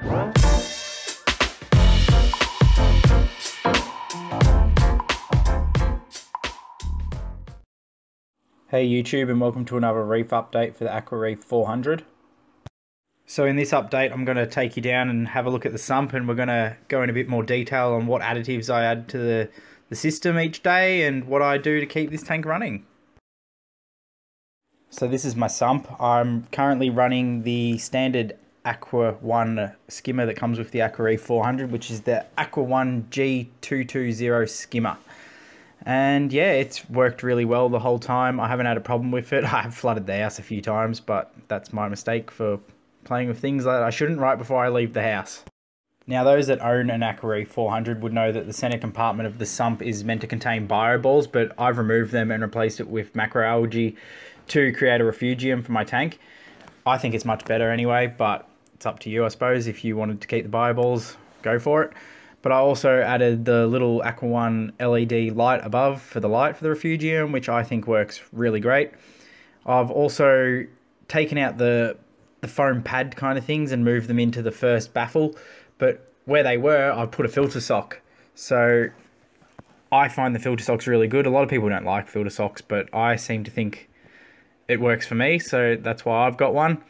Hey YouTube and welcome to another reef update for the Aqua Reef 400. So in this update I'm going to take you down and have a look at the sump and we're going to go in a bit more detail on what additives I add to the, the system each day and what I do to keep this tank running. So this is my sump. I'm currently running the standard Aqua One skimmer that comes with the Aqua Reef 400 which is the Aqua One G220 skimmer. And yeah, it's worked really well the whole time. I haven't had a problem with it. I have flooded the house a few times, but that's my mistake for playing with things that I shouldn't right before I leave the house. Now, those that own an Aqua Reef 400 would know that the center compartment of the sump is meant to contain bioballs, but I've removed them and replaced it with macroalgae to create a refugium for my tank. I think it's much better anyway, but it's up to you, I suppose. If you wanted to keep the bioballs, go for it. But I also added the little Aqua One LED light above for the light for the refugium, which I think works really great. I've also taken out the the foam pad kind of things and moved them into the first baffle, but where they were, I've put a filter sock. So I find the filter socks really good. A lot of people don't like filter socks, but I seem to think it works for me, so that's why I've got one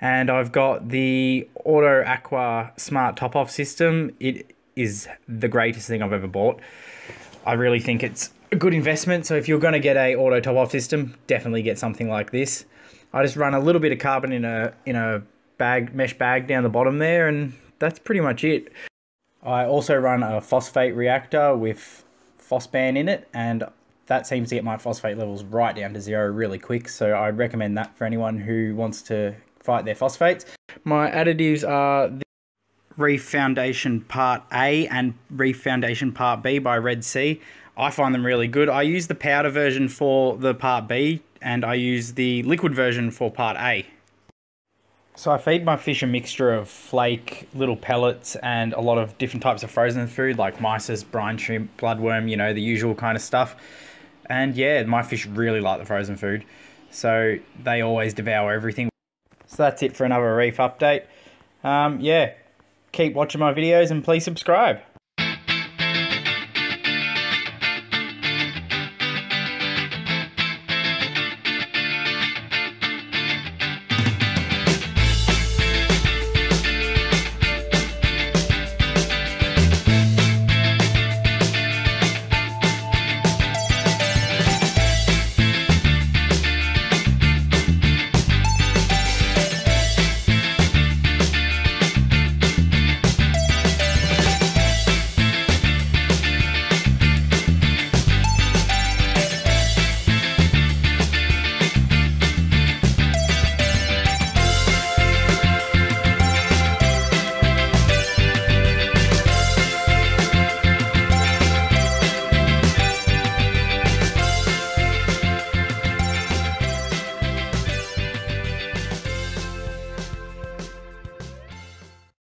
and I've got the Auto Aqua Smart Top Off system. It is the greatest thing I've ever bought. I really think it's a good investment. So if you're going to get a auto top off system, definitely get something like this. I just run a little bit of carbon in a in a bag mesh bag down the bottom there, and that's pretty much it. I also run a phosphate reactor with Phosban in it, and that seems to get my phosphate levels right down to zero really quick. So I'd recommend that for anyone who wants to fight their phosphates. My additives are the Reef Foundation Part A and Reef Foundation Part B by Red Sea. I find them really good. I use the powder version for the Part B and I use the liquid version for Part A. So I feed my fish a mixture of flake, little pellets, and a lot of different types of frozen food like mysis, brine shrimp, bloodworm, you know, the usual kind of stuff. And yeah, my fish really like the frozen food. So they always devour everything. So that's it for another reef update. Um, yeah, keep watching my videos and please subscribe.